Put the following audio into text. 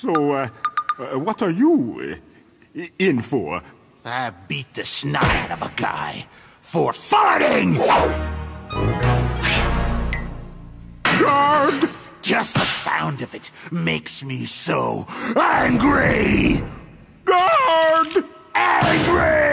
So, uh, uh, what are you uh, in for? I beat the snot out of a guy for farting! Guard! Just the sound of it makes me so angry! Guard! Angry!